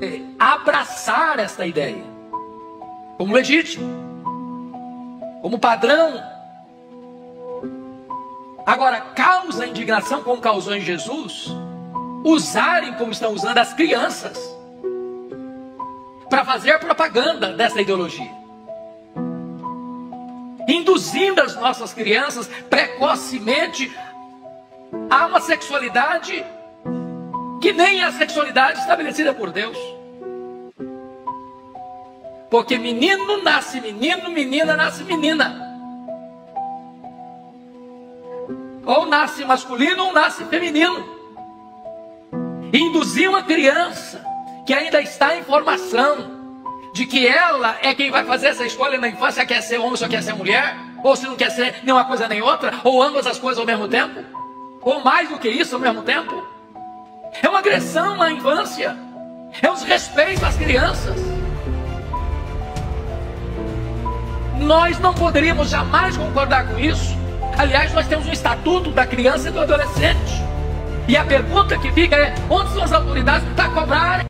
é, abraçar esta ideia como legítimo, como padrão. Agora, causa indignação, como causou em Jesus, usarem como estão usando as crianças para fazer propaganda dessa ideologia. Induzindo as nossas crianças precocemente a uma sexualidade que nem a sexualidade estabelecida por Deus. Porque menino nasce menino, menina nasce menina. Ou nasce masculino ou nasce feminino. induzir uma criança que ainda está em formação de que ela é quem vai fazer essa escolha na infância, quer ser homem só quer ser mulher, ou se não quer ser nenhuma coisa nem outra, ou ambas as coisas ao mesmo tempo, ou mais do que isso ao mesmo tempo. É uma agressão à infância. É um desrespeito às crianças. Nós não poderíamos jamais concordar com isso. Aliás, nós temos um estatuto da criança e do adolescente. E a pergunta que fica é: onde são as autoridades para cobrarem?